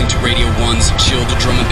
listening to Radio 1's Chill the Drum and